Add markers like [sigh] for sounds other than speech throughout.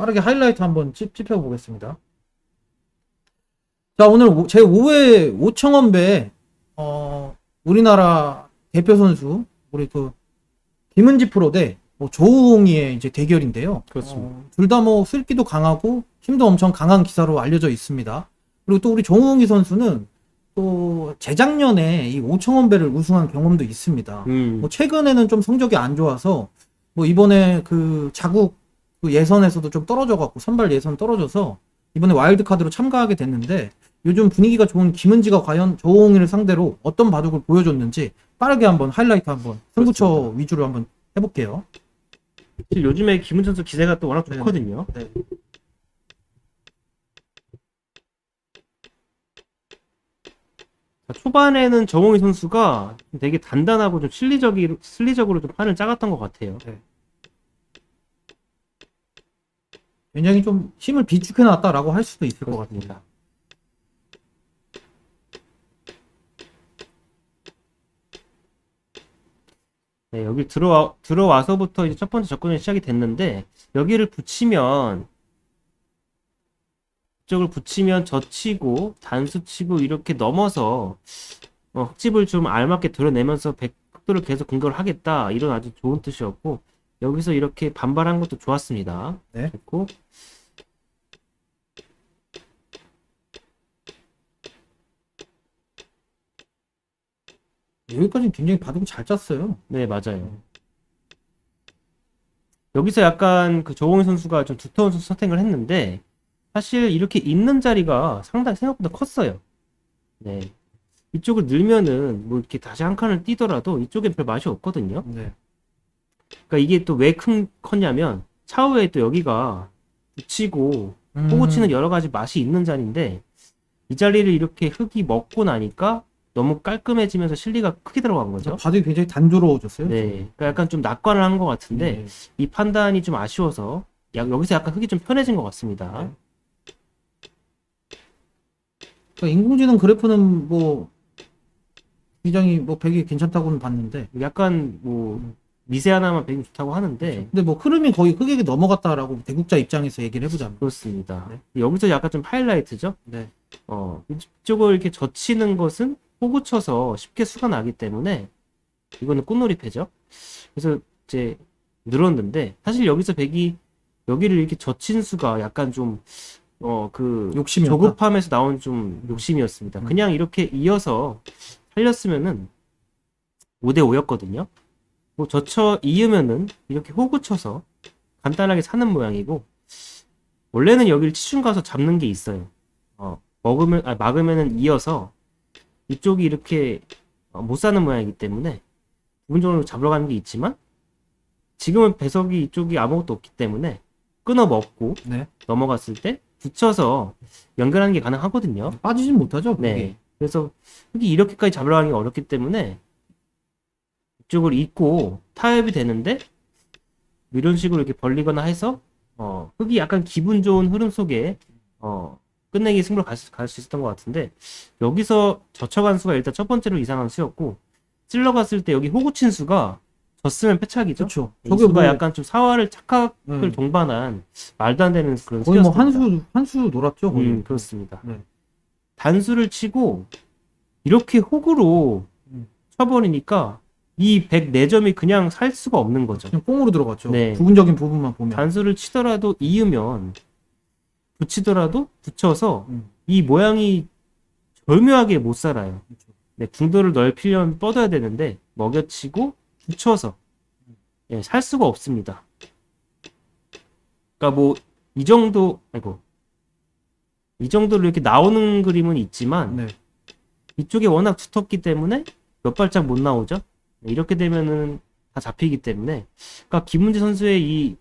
빠르게 하이라이트 한번 찝, 찝혀보겠습니다. 자, 오늘 오- 제 5회 오청원배, 어, 우리나라 대표 선수, 우리 그, 김은지 프로 대, 뭐, 조우홍이의 이제 대결인데요. 그렇습니다. 둘다 뭐, 쓸기도 강하고, 힘도 엄청 강한 기사로 알려져 있습니다. 그리고 또 우리 조우홍이 선수는 또, 재작년에 이 오청원배를 우승한 경험도 있습니다. 음. 뭐 최근에는 좀 성적이 안 좋아서 뭐 이번에 그 자국 그 예선에서도 좀 떨어져갖고 선발 예선 떨어져서 이번에 와일드 카드로 참가하게 됐는데 요즘 분위기가 좋은 김은지가 과연 저우홍위를 상대로 어떤 바둑을 보여줬는지 빠르게 한번 하이라이트 한번 승부처 그렇습니다. 위주로 한번 해볼게요. 사실 요즘에 김은지 선수 기세가 또 워낙 네. 좋거든요. 네. 자, 초반에는 저우홍위 선수가 되게 단단하고 좀 실리적이, 실리적으로 좀 판을 짜갔던 것 같아요. 굉장히 좀 힘을 비축해 놨다라고 할 수도 있을 것 같습니다. 네, 여기 들어와, 들어와서부터 이제 첫 번째 접근이 시작이 됐는데, 여기를 붙이면, 이쪽을 붙이면 젖히고, 단수치고, 이렇게 넘어서, 어, 흙집을 좀 알맞게 드러내면서 백도를 계속 공격을 하겠다. 이런 아주 좋은 뜻이었고, 여기서 이렇게 반발한 것도 좋았습니다. 네. 됐고, 여기까지는 굉장히 바둑이 잘 짰어요. 네, 맞아요. 여기서 약간 그 조홍희 선수가 좀 두터운 선수 선택을 했는데, 사실 이렇게 있는 자리가 상당히 생각보다 컸어요. 네. 이쪽을 늘면은 뭐 이렇게 다시 한 칸을 뛰더라도 이쪽엔 별 맛이 없거든요. 네. 그러니까 이게 또 왜 큰 컸냐면 차후에 또 여기가 붙이고 음, 호구 치는 여러 가지 맛이 있는 자리인데 이 자리를 이렇게 흙이 먹고 나니까 너무 깔끔해지면서 실리가 크게 들어간 거죠. 바둑이 굉장히 단조로워졌어요. 네. 그러니까 약간 좀 낙관을 한 것 같은데 네. 이 판단이 좀 아쉬워서 야- 여기서 약간 흙이 좀 편해진 것 같습니다. 네. 그러니까 인공지능 그래프는 뭐 굉장히 뭐 백이 괜찮다고는 봤는데 약간 뭐 미세 하나만 배경 좋다고 하는데 근데 뭐 흐름이 거의 흑에게 넘어갔다라고 대국자 입장에서 얘기를 해보자면 그렇습니다. 네. 여기서 약간 좀 하이라이트죠. 네. 어 이쪽을 이렇게 젖히는 것은 호구 쳐서 쉽게 수가 나기 때문에 이거는 꽃놀이 패죠. 그래서 이제 늘었는데 사실 여기서 백이 여기를 이렇게 젖힌 수가 약간 좀 어 그 욕심이 조급함에서 나온 좀 욕심이었습니다. 음. 그냥 이렇게 이어서 살렸으면은 5대 5였거든요. 뭐 젖혀 이으면은 이렇게 호구 쳐서 간단하게 사는 모양이고 원래는 여기를 치중 가서 잡는 게 있어요. 어, 먹으면 아, 막으면은 이어서 이쪽이 이렇게 어, 못 사는 모양이기 때문에 부분적으로 잡으러 가는 게 있지만 지금은 배석이 이쪽이 아무것도 없기 때문에 끊어 먹고 네. 넘어갔을 때 붙여서 연결하는 게 가능하거든요. 빠지진 못하죠. 네. 그게. 그래서 흙이 이렇게까지 잡으러 가기 어렵기 때문에 이쪽을 잇고 타협이 되는데 이런 식으로 이렇게 벌리거나 해서 어, 흙이 약간 기분 좋은 흐름 속에 어, 끝내기 승부를 갈수 있었던 것 같은데 여기서 젖혀간 수가 일단 첫 번째로 이상한 수였고 찔러 갔을 때 여기 호구친 수가 졌으면 패착이죠. 그렇죠. 이 저게 뭐 약간 좀 사활을 착각을 네. 동반한 말도 안 되는 그런 거의 뭐. 한수 한수 놀았죠. 거의. 음, 그렇습니다. 네. 단수를 치고 이렇게 호구로 음. 쳐버리니까 이 104점이 그냥 살 수가 없는 거죠. 그냥 꽁으로 들어갔죠. 네. 부분적인 부분만 보면. 단수를 치더라도 이으면 붙이더라도 붙여서 음. 이 모양이 절묘하게 못 살아요. 그렇죠. 네, 궁도를 넓히려면 뻗어야 되는데 먹여치고 붙여서 예, 살 수가 없습니다. 그러니까 뭐 이 정도 아이고 이 정도로 이렇게 나오는 그림은 있지만 네. 이쪽에 워낙 두텁기 때문에 몇 발짝 못 나오죠. 네, 이렇게 되면은 다 잡히기 때문에 그러니까 김문재 선수의 이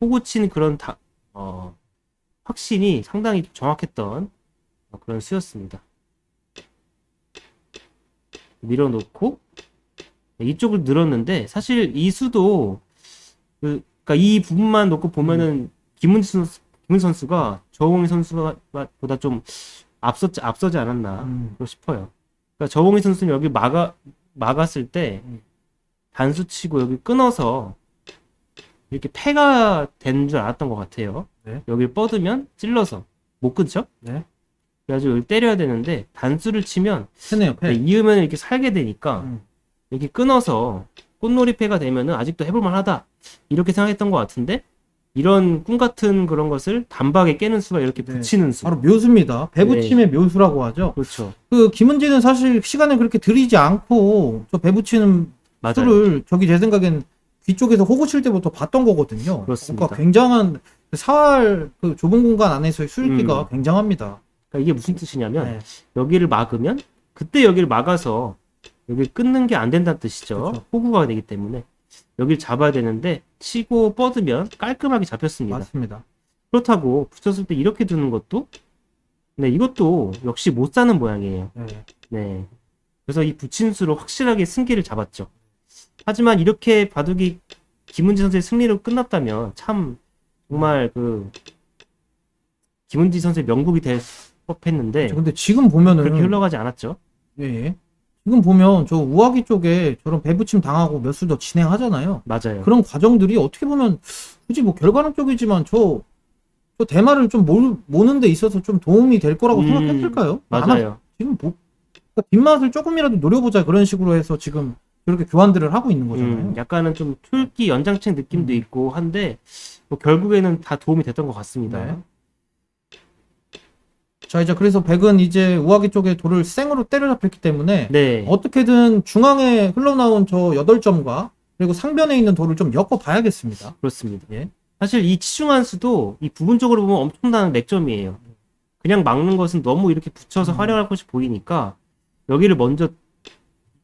호구 친 그런 다, 어, 확신이 상당히 정확했던 어, 그런 수였습니다. 밀어놓고 네, 이쪽을 늘었는데 사실 이 수도 그, 그러니까 이 부분만 놓고 보면은 김문재 선수, 김문 선수가 저홍희 선수보다 좀 앞섰지 앞서지 않았나 음. 싶어요. 그러니까 저홍희 선수는 여기 막아 막았을 때 음. 단수 치고 여기 끊어서 이렇게 패가 되는 줄 알았던 것 같아요. 네. 여기를 뻗으면 찔러서 못 끊죠? 네. 그래가지고 여기 때려야 되는데 단수를 치면 패네요, 패. 네, 이으면 이렇게 살게 되니까 음. 이렇게 끊어서 꽃놀이 패가 되면은 아직도 해볼만하다 이렇게 생각했던 것 같은데 이런 꿈 같은 그런 것을 단박에 깨는 수가 이렇게 네. 붙이는 수. 바로 묘수입니다. 배붙임의 묘수라고 하죠. 그렇죠. 그 김은지는 사실 시간을 그렇게 들이지 않고 저 배붙이는 맞아요. 수를 저기 제 생각엔 귀 쪽에서 호구 칠 때부터 봤던 거거든요. 그렇습니다. 그러니까 굉장한 사활 그 좁은 공간 안에서의 수익기가 음. 굉장합니다. 그러니까 이게 무슨 뜻이냐면 네. 여기를 막으면 그때 여기를 막아서 여기 끊는 게 안 된다는 뜻이죠. 그렇죠. 호구가 되기 때문에 여기를 잡아야 되는데 치고 뻗으면 깔끔하게 잡혔습니다. 맞습니다. 그렇다고 붙였을 때 이렇게 두는 것도 네 이것도 역시 못 사는 모양이에요. 네. 네. 그래서 이 붙인 수로 확실하게 승기를 잡았죠. 하지만 이렇게 바둑이 김은지 선수의 승리로 끝났다면 참 정말 그 김은지 선수의 명국이 될 법했는데 근데 지금 보면은 그렇게 흘러가지 않았죠. 예, 예. 지금 보면 저 우아기 쪽에 저런 배붙임 당하고 몇 수 더 진행하잖아요. 맞아요. 그런 과정들이 어떻게 보면 굳이 뭐 결과론적이지만 저, 저 대마를 좀 몰, 모는 데 있어서 좀 도움이 될 거라고 음, 생각했을까요? 아마 맞아요. 지금 뭐, 그러니까 뒷맛을 조금이라도 노려보자 그런 식으로 해서 지금 이렇게 교환들을 하고 있는 거잖아요. 음, 약간은 좀 툴기 연장책 느낌도 음. 있고 한데 뭐 결국에는 다 도움이 됐던 것 같습니다. 네. 자 이제 그래서 백은 이제 우아기 쪽에 돌을 생으로 때려잡혔기 때문에 네. 어떻게든 중앙에 흘러나온 저 8점과 그리고 상변에 있는 돌을 좀 엮어 봐야겠습니다. 그렇습니다. 예. 사실 이 치중한 수도 이 부분적으로 보면 엄청난 맥점이에요. 그냥 막는 것은 너무 이렇게 붙여서 음. 활용할 것이 보이니까 여기를 먼저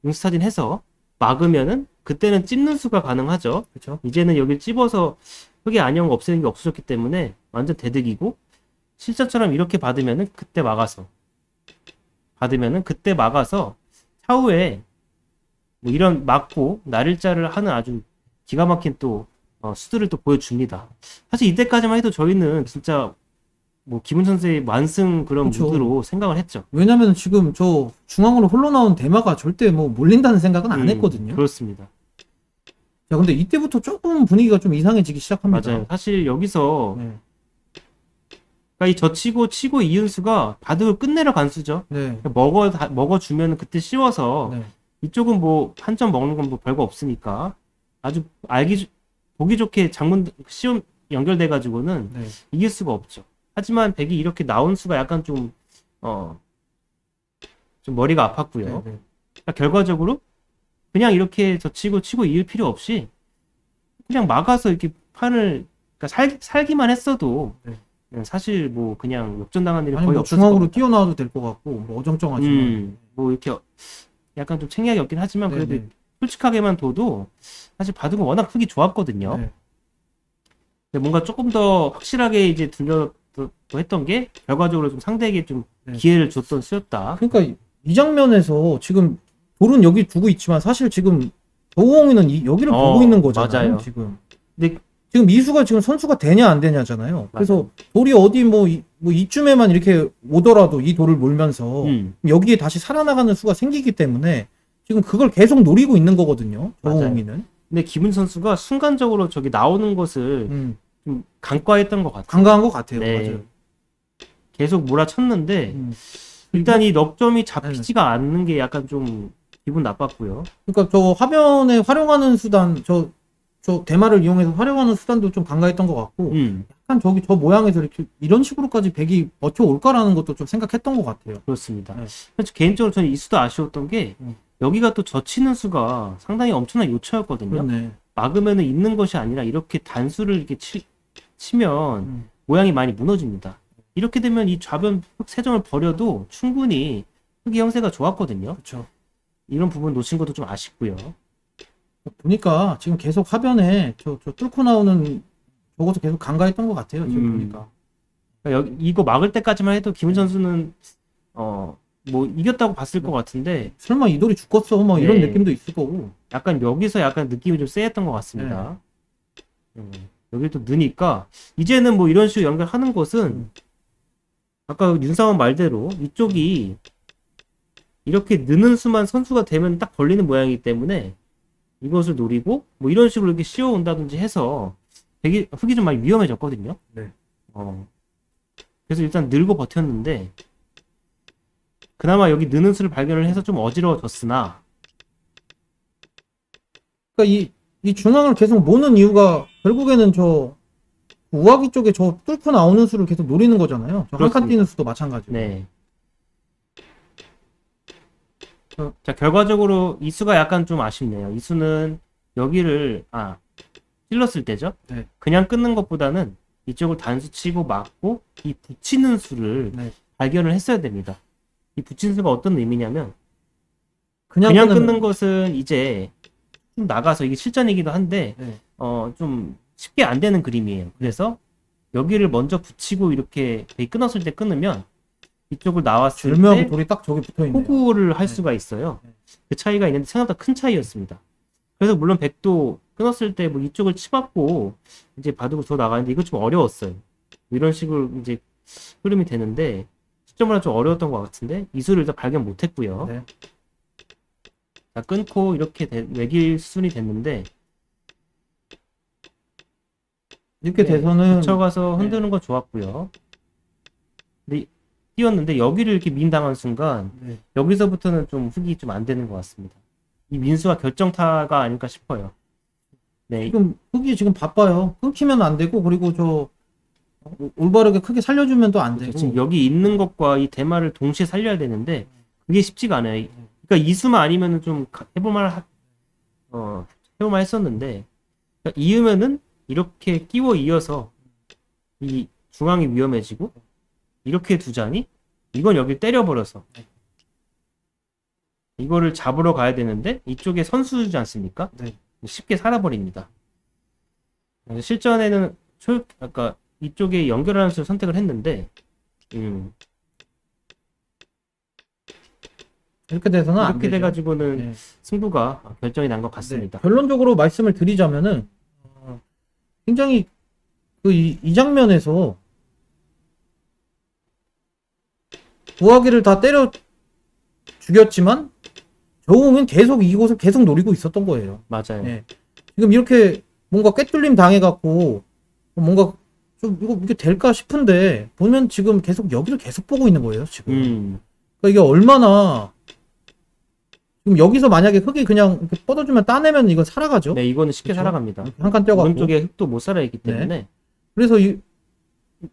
윙스타딘 해서 막으면은 그때는 찝는 수가 가능하죠. 그렇죠? 이제는 여기를 찝어서 흙의 안형 없애는 게 없어졌기 때문에 완전 대득이고 실전처럼 이렇게 받으면은 그때 막아서 받으면은 그때 막아서 차후에 뭐 이런 막고 날일자를 하는 아주 기가 막힌 또 어, 수들을 또 보여줍니다. 사실 이때까지만 해도 저희는 진짜 뭐 김은 선수의 완승 그런 그쵸. 무드로 생각을 했죠. 왜냐면 지금 저 중앙으로 흘러나온 대마가 절대 뭐 몰린다는 생각은 안 음, 했거든요. 그렇습니다. 자, 근데 이때부터 조금 분위기가 좀 이상해지기 시작합니다. 맞아요. 사실 여기서 네. 그러니까 이 젖히고 치고 이은수가 바둑을 끝내러 간 수죠. 네. 먹어 먹어 주면 그때 씌워서 네. 이쪽은 뭐 한 점 먹는 건 뭐 별거 없으니까 아주 알기 좋- 보기 좋게 장문 시험 연결돼 가지고는 네. 이길 수가 없죠. 하지만 백이 이렇게 나온 수가 약간 좀 어, 좀 머리가 아팠고요. 네. 네. 그러니까 결과적으로 그냥 이렇게 젖히고 치고 이을 필요 없이 그냥 막아서 이렇게 판을 그러니까 살, 살기만 했어도 네. 사실 뭐 그냥 역전당한 일이 거의 뭐 없었을 중앙으로. 뛰어나와도 될 것 같고 뭐 어정쩡하지만 음, 뭐 이렇게 약간 좀 챙약이 없긴 하지만 네, 그래도 네. 솔직하게만 둬도 사실 바둑은 워낙 크기 좋았거든요. 네. 근데 뭔가 조금 더 확실하게 이제 들려 했던 게 결과적으로 좀 상대에게 좀 네. 기회를 줬던 수였다. 그러니까 이 장면에서 지금 돌은 여기 두고 있지만 사실 지금 도우홍이는 이- 여기를 어, 보고 있는 거잖아요. 맞아요. 지금. 근데 지금 이수가 지금 선수가 되냐 안 되냐잖아요. 그래서 돌이 어디 뭐, 이, 뭐 이쯤에만 이렇게 오더라도 이 돌을 몰면서 음, 여기에 다시 살아나가는 수가 생기기 때문에 지금 그걸 계속 노리고 있는 거거든요. 도우홍이는. 근데 김은 선수가 순간적으로 저기 나오는 것을 음, 좀 간과했던 것 같아요. 간과한 것 같아요. 네. 맞아요. 계속 몰아쳤는데 음. 일단 이 넉점이 잡히지가 않는 게 약간 좀 기분 나빴고요. 그러니까 저 화면에 활용하는 수단, 저, 저 대마를 이용해서 활용하는 수단도 좀 간과했던 것 같고, 음, 약간 저기 저 모양에서 이렇게 이런 식으로까지 백이 버텨올까라는 것도 좀 생각했던 것 같아요. 그렇습니다. 네. 개인적으로 저는 이 수도 아쉬웠던 게 음. 여기가 또 젖히는 수가 상당히 엄청난 요처였거든요. 그렇네. 막으면은 있는 것이 아니라 이렇게 단수를 이렇게 치, 치면 음. 모양이 많이 무너집니다. 이렇게 되면 이 좌변 흙 세정을 버려도 충분히 흙의 형세가 좋았거든요. 그렇죠. 이런 부분 놓친 것도 좀 아쉽고요. 보니까 지금 계속 화면에 저, 저 뚫고 나오는 저것도 계속 간과했던 것 같아요. 지금 음. 보니까. 그러니까 여기, 이거 막을 때까지만 해도 김은 선수는 어 뭐 이겼다고 봤을 것 같은데 설마 이 돌이 죽겠어? 뭐 이런 네. 느낌도 있을 거고. 약간 여기서 약간 느낌이 좀 쎄했던 것 같습니다. 음, 여기 또 느니까 이제는 뭐 이런 식으로 연결하는 것은 음. 아까 윤상원 말대로 이쪽이 이렇게 느는 수만 선수가 되면 딱 걸리는 모양이기 때문에 이것을 노리고 뭐 이런 식으로 이렇게 씌워 온다든지 해서 되게 흙이 좀 많이 위험해졌거든요. 네. 어. 그래서 일단 늘고 버텼는데 그나마 여기 느는 수를 발견을 해서 좀 어지러워졌으나 그러니까 이, 이 중앙을 계속 모는 이유가 결국에는 저 우아기 쪽에 저 뚫고 나오는 수를 계속 노리는 거잖아요. 저 한 칸. 뛰는 수도 마찬가지고. 네. 어. 자, 결과적으로 이 수가 약간 좀 아쉽네요. 이 수는 여기를, 아, 찔렀을 때죠? 네. 그냥 끊는 것보다는 이쪽을 단수 치고 막고 이 붙이는 수를 네. 발견을 했어야 됩니다. 이 붙이는 수가 어떤 의미냐면 그냥, 그냥, 끊는 것은 이제 좀 나가서 이게 실전이기도 한데 네. 어, 좀 쉽게 안 되는 그림이에요. 그래서 여기를 먼저 붙이고 이렇게 끊었을 때 끊으면 이쪽을 나왔을 때 돌이 딱 저기 붙어 있네요. 호구를 할 네. 수가 있어요. 네. 그 차이가 있는데 생각보다 큰 차이였습니다. 그래서 물론 백도 끊었을 때 뭐 이쪽을 치받고 이제 바둑을 더 나가는데 이거 좀 어려웠어요. 이런 식으로 이제 흐름이 되는데 시점으로 좀 어려웠던 것 같은데 이수를 일단 발견 못했고요. 네. 자, 끊고 이렇게 되- 외길 수순이 됐는데 이렇게 네, 돼서는 붙여가서 네. 흔드는 건 좋았고요. 근데 뛰었는데 여기를 이렇게 민당한 순간 네. 여기서부터는 좀 흙이 좀 안 되는 것 같습니다. 이 민수가 결정타가 아닐까 싶어요. 네, 지금 흙이 지금 바빠요. 끊기면 안 되고 그리고 저 오- 올바르게 크게 살려주면 또안 그렇죠. 되고. 지금 여기 있는 것과 이 대마를 동시에 살려야 되는데 그게 쉽지가 않아요. 그러니까 이수만 아니면은 좀 가- 해볼만 하, 어 해볼만 했었는데 그러니까 이으면은 이렇게 끼워 이어서 이 중앙이 위험해지고 이렇게 두자니 이건 여기 때려버려서 이거를 잡으러 가야 되는데 이쪽에 선수지 않습니까? 네. 쉽게 살아버립니다. 실전에는 초, 아까 이쪽에 연결하는 수를 선택을 했는데 음, 이렇게 돼서는 안 이렇게. 돼가지고는 네. 승부가 결정이 난 것 같습니다. 네, 결론적으로 말씀을 드리자면은 어, 굉장히 그 이 장면에서 부하기를 다 때려 죽였지만 저웅은 계속 이곳을 계속 노리고 있었던 거예요. 맞아요. 네. 지금 이렇게 뭔가 꿰뚫림 당해갖고 뭔가 좀 이거 이게 될까 싶은데 보면 지금 계속 여기를 계속 보고 있는 거예요. 지금. 음, 그러니까 이게 얼마나 지금 여기서 만약에 흙이 그냥 이렇게 뻗어주면 따내면 이건 살아가죠. 네, 이거는 쉽게 그쵸? 살아갑니다. 한 칸 떼어갖고. 오른쪽에 흙도 못 살아있기 때문에 네. 그래서 이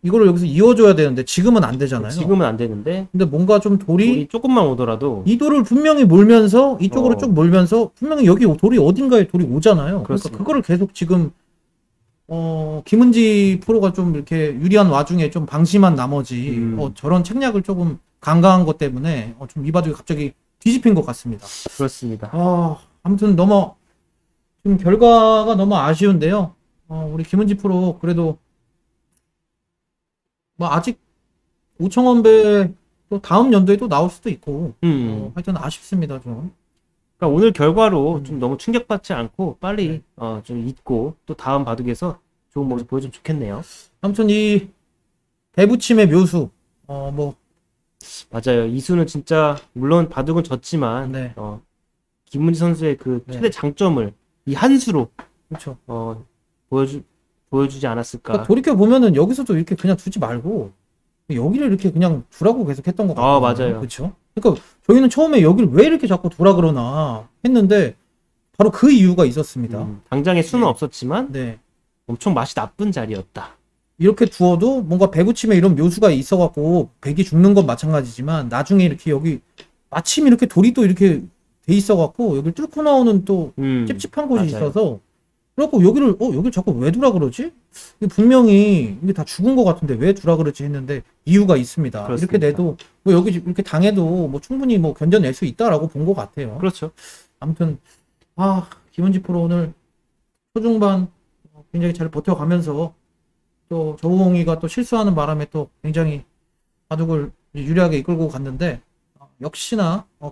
이거를 여기서 이어줘야 되는데 지금은 안 되잖아요. 지금은 안 되는데 근데 뭔가 좀 돌이 돌이 조금만 오더라도 이 돌을 분명히 몰면서 이쪽으로 어. 쭉 몰면서 분명히 여기 돌이 어딘가에 돌이 오잖아요. 그러니까 그렇습니다. 그거를 계속 지금 어 김은지 프로가 좀 이렇게 유리한 와중에 좀 방심한 나머지 음. 어, 저런 책략을 조금 강가한 것 때문에 어, 좀 이바둑이 갑자기 뒤집힌 것 같습니다. 그렇습니다. 아 아무튼 너무 지금 결과가 너무 아쉬운데요. 어, 우리 김은지 프로 그래도 뭐 아직 오청원 배 또 다음 연도에 또 나올 수도 있고 음, 어, 하여튼 아쉽습니다 좀. 그러니까 오늘 결과로 음. 좀 너무 충격받지 않고 빨리 네. 어, 좀 잊고 또 다음 바둑에서 좋은 모습 보여주면 좋겠네요. 아무튼 이 대부침의 묘수 어 뭐 맞아요. 이수는 진짜 물론 바둑은 졌지만 네. 어, 김문지 선수의 그 네. 최대 장점을 이 한 수로 그렇죠. 어, 보여주 보여주지 않았을까. 그러니까 돌이켜 보면은 여기서도 이렇게 그냥 두지 말고 여기를 이렇게 그냥 두라고 계속 했던 것 아, 같아요. 맞아요. 그렇죠. 그러니까 저희는 처음에 여기를 왜 이렇게 자꾸 두라 그러나 했는데 바로 그 이유가 있었습니다. 음, 당장의 수는 네. 없었지만 네. 엄청 맛이 나쁜 자리였다. 이렇게 두어도 뭔가 배부침에 이런 묘수가 있어갖고 백이 죽는 건 마찬가지지만 나중에 이렇게 여기 마침 이렇게 돌이 또 이렇게 돼 있어갖고 여기 뚫고 나오는 또 음, 찝찝한 곳이 맞아요. 있어서 그래갖고 여기를 어 여기 자꾸 왜 두라 그러지? 분명히 이게 다 죽은 것 같은데 왜 두라 그러지 했는데 이유가 있습니다. 그렇습니다. 이렇게 내도 뭐 여기 이렇게 당해도 뭐 충분히 뭐 견뎌낼 수 있다라고 본 것 같아요. 그렇죠. 아무튼 아 김은지 프로 오늘 초중반 굉장히 잘 버텨가면서 또 조홍이가 또 실수하는 바람에 또 굉장히 바둑을 유리하게 이끌고 갔는데 어, 역시나 어,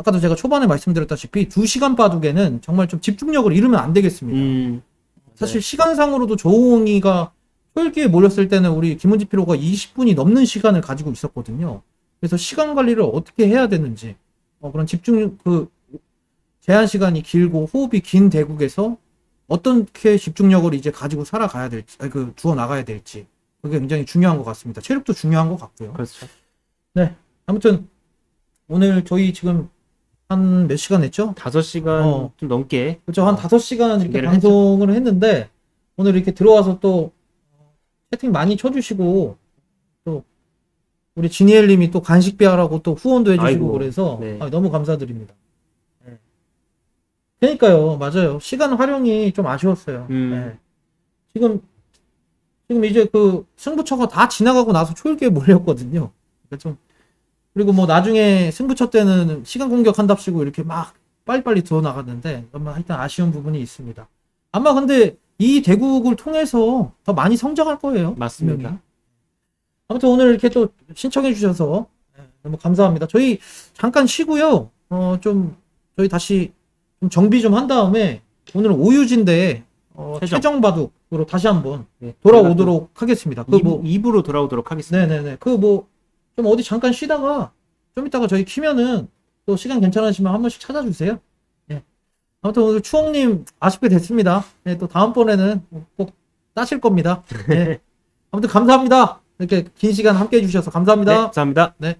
아까도 제가 초반에 말씀드렸다시피 2시간 바둑에는 정말 좀 집중력을 잃으면 안 되겠습니다. 음, 사실 시간상으로도 조홍이가 초읽기에 몰렸을 때는 우리 김은지 프로가 20분이 넘는 시간을 가지고 있었거든요. 그래서 시간 관리를 어떻게 해야 되는지 어, 그런 집중 그 제한 시간이 길고 호흡이 긴 대국에서 어떻게 집중력을 이제 가지고 살아가야 될지, 아니, 그 주어 나가야 될지 그게 굉장히 중요한 것 같습니다. 체력도 중요한 것 같고요. 그렇죠. 아무튼 오늘 저희 지금 한 몇 시간 했죠? 5시간 어. 좀 넘게 그렇죠. 한 어, 5시간 이렇게 방송을 했는데 오늘 이렇게 들어와서 또 채팅 많이 쳐주시고 또 우리 지니엘 님이 또 간식비하라고 또 후원도 해주시고 아이고, 그래서 네. 아, 너무 감사드립니다. 네. 그러니까요. 맞아요. 시간 활용이 좀 아쉬웠어요. 음. 네. 지금 지금 이제 그 승부처가 다 지나가고 나서 초읽기에 몰렸거든요. 그러니까 좀 그리고 뭐 나중에 승부처 때는 시간 공격한답시고 이렇게 막 빨리빨리 들어 나갔는데 아마 하여튼 아쉬운 부분이 있습니다. 아마 근데 이 대국을 통해서 더 많이 성장할 거예요. 맞습니다. 분명히. 아무튼 오늘 이렇게 또 신청해 주셔서 네, 너무 감사합니다. 저희 잠깐 쉬고요. 어 좀 저희 다시 좀 정비 좀 한 다음에 오늘은 오유진대 어, 최정. 바둑으로 다시 한번 네, 돌아오도록 하겠습니다. 그뭐 2부, 로 돌아오도록 하겠습니다. 네네네. 그 뭐 좀 어디 잠깐 쉬다가 좀 이따가 저희 키면은 또 시간 괜찮으시면 한 번씩 찾아주세요. 예. 아무튼 오늘 추억님 아쉽게 됐습니다. 예, 또 다음번에는 꼭 따실 겁니다. 예. [laughs] 아무튼 감사합니다. 이렇게 긴 시간 함께 해주셔서 네, 감사합니다. 감사합니다. 네.